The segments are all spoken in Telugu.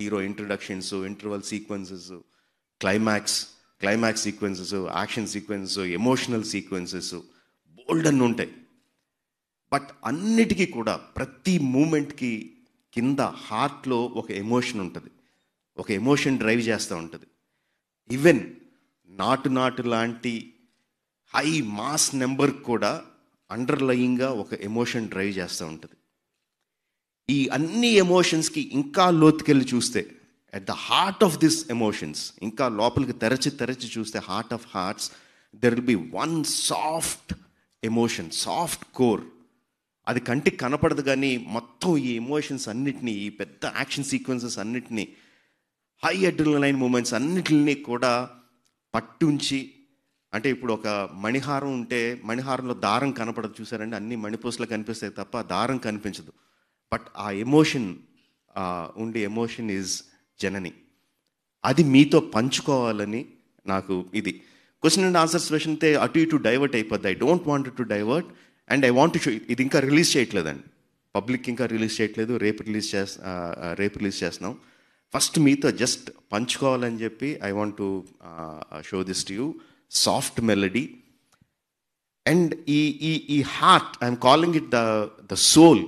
Hero introductions interval sequences climax climax sequences action sequence emotional sequences bold అన్ని ఉంటాయి. బట్ అన్నిటికీ కూడా ప్రతి మూమెంట్కి కింద హార్ట్లో ఒక ఎమోషన్ ఉంటుంది. ఒక ఎమోషన్ డ్రైవ్ చేస్తూ ఉంటుంది. ఈవెన్ నాటు నాటు లాంటి హై మాస్ నెంబర్ కూడా అండర్లయింగ్గా ఒక ఎమోషన్ డ్రైవ్ చేస్తూ ఉంటుంది. ఈ అన్ని ఎమోషన్స్కి ఇంకా లోతుకెళ్ళి చూస్తే at the heart of this emotions ఇంకా లోపలికి తెరచి తెరచి చూస్తే heart of hearts there will be one soft emotion soft core అది కంటికి కనపడదు కానీ మొత్తం ఈ ఎమోషన్స్ అన్నిటినీ ఈ పెద్ద యాక్షన్ సీక్వెన్సెస్ అన్నిటినీ హై అడ్రినలైన్ మూమెంట్స్ అన్నిటిని కూడా పట్టుంచి అంటే ఇప్పుడు ఒక మణిహారం ఉంటే మణిహారంలో దారం కనపడదు చూసారండి? అన్ని మణిపూసలు కనిపిస్తాయి తప్ప దారం కనిపించదు. బట్ ఆ ఎమోషన్ ఉండే ఎమోషన్ ఈజ్ జనని. అది మీతో పంచుకోవాలని నాకు ఇది. క్వశ్చన్ అండ్ ఆన్సర్ సెషన్ అయితే అటు ఇటు డైవర్ట్ అయిపోద్ది. I don't want to divert and I want show ఇది ఇంకా రిలీజ్ చేయట్లేదండి. పబ్లిక్ ఇంకా రిలీజ్ చేయట్లేదు. రేపు రిలీజ్ చేస్ రేపు రిలీజ్ చేస్తున్నాం. ఫస్ట్ మీతో జస్ట్ పంచుకోవాలని చెప్పి I want to show this to you soft melody and ఈ ఈ ఈ heart I'm calling it the the soul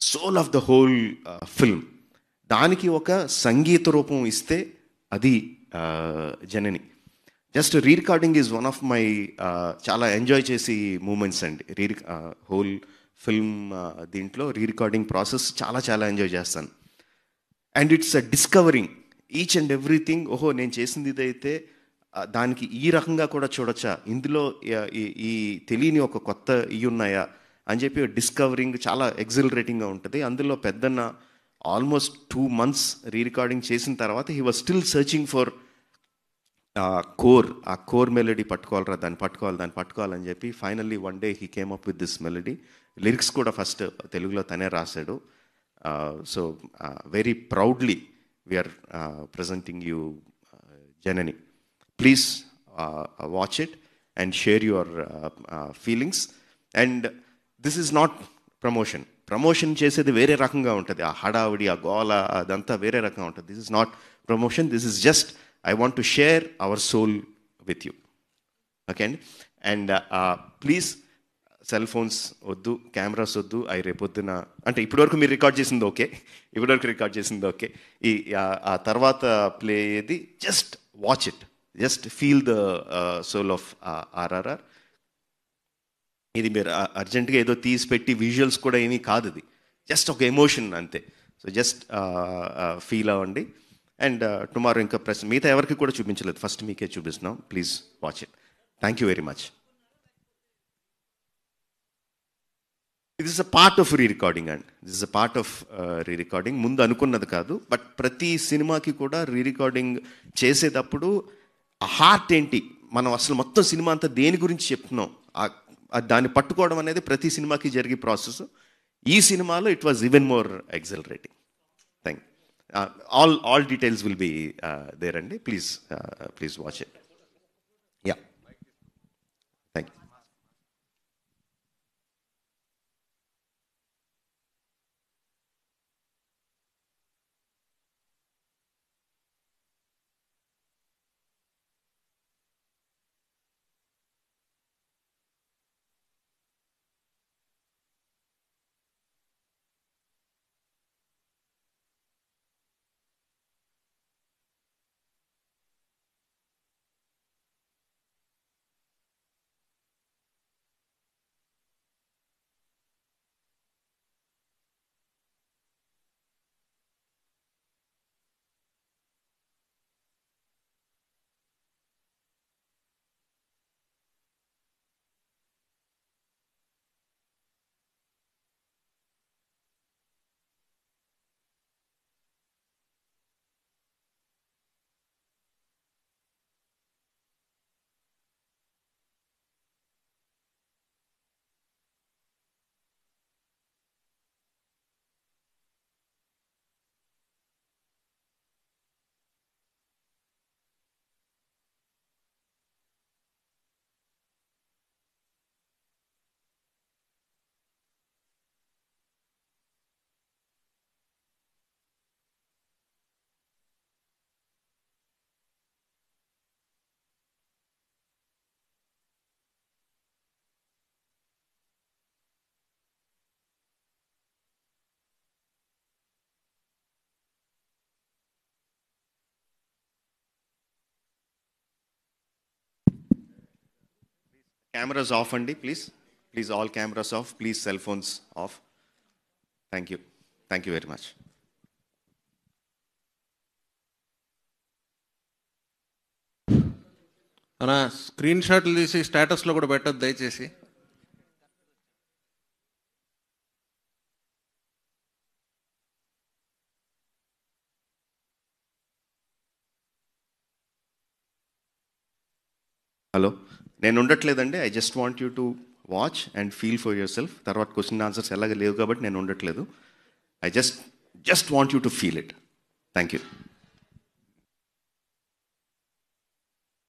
soul of the whole film దానికి ఒక సంగీత రూపం ఇస్తే అది Janani. Just re recording is one of my చాలా ఎంజాయ్ చేసి మూమెంట్స్ అండి. రీ హోల్ ఫిల్మ్ దీంట్లో రీ రికార్డింగ్ ప్రాసెస్ చాలా చాలా ఎంజాయ్ చేస్తాను. And it's a discovering each and everything ఓహో నేను చేసింది ఇదైతే దానికి ఈ రకంగా కూడా చూడొచ్చా? ఇందులో ఈ- ఈ- ఈ తెలియని ఒక కొత్త ఇవి ఉన్నాయా అని చెప్పి డిస్కవరింగ్ చాలా ఎగ్జిలరేటింగ్గా ఉంటుంది. అందులో పెద్దన్న almost two months re recording చేసిన తర్వాత he was still searching for core uh core melody పట్టుకోవాలరా దాన్ని పట్టుకోవాలి దాన్ని పట్టుకోవాలని చెప్పి finally one day he came up with this melody lyrics కూడా ఫస్ట్ తెలుగులో తనే రాశాడు. So very proudly we're presenting you Janani please watch it and share your feelings and this is not promotion promotion చేసేది వేరే రకంగా ఉంటుంది. ఆ హడావిడి ఆ గోల అదంతా వేరే రకంగా ఉంటుంది. This is not promotion this is just I want to share our soul with you okay అండి అండ్ ప్లీజ్ సెల్ ఫోన్స్ వద్దు కెమెరాస్ వద్దు. అవి రేపొద్దున అంటే ఇప్పటివరకు మీరు రికార్డ్ చేసింది ఓకే ఇప్పటివరకు రికార్డ్ చేసింది ఓకే ఈ ఆ- తర్వాత ప్లే ఏది just watch it just feel the soul of RRR ఇది మీరు అర్జెంటుగా ఏదో తీసి పెట్టి విజువల్స్ కూడా ఏమీ కాదు ఇది. జస్ట్ ఒక ఎమోషన్ అంతే. సో జస్ట్ ఫీల్ అవ్వండి. అండ్ టుమారో ఇంకా ప్రెస్ మిగతా ఎవరికి కూడా చూపించలేదు. ఫస్ట్ మీకే చూపిస్తున్నాం. Please watch it thank you very much ఇది is a part of re recording and this is a part of re recording ముందు అనుకున్నది కాదు బట్ ప్రతి సినిమాకి కూడా రీ రికార్డింగ్ చేసేటప్పుడు ఆ హార్ట్ ఏంటి? మనం అసలు మొత్తం సినిమా అంతా దేని గురించి చెప్తున్నాం? ఆ దాన్ని పట్టుకోవడం అనేది ప్రతి సినిమాకి జరిగే ప్రాసెస్. ఈ సినిమాలో it was even more exhilarating thank all all details will be there అండి. Please please watch it cameras off అండి please. Please all cameras off please cell phones off. Thank you. Thank you very much. అనా స్క్రీన్ షాట్లు తీసి స్టేటస్లో కూడా పెట్టద్దు దయచేసి. హలో. నేను ఉండట్లేదండి. I just want you to watch and feel for yourself తర్వాత క్వశ్చన్ ఆన్సర్స్ ఎలాగ లేవు కాబట్టి నేను ఉండట్లేదు. I just just want you to feel it thank you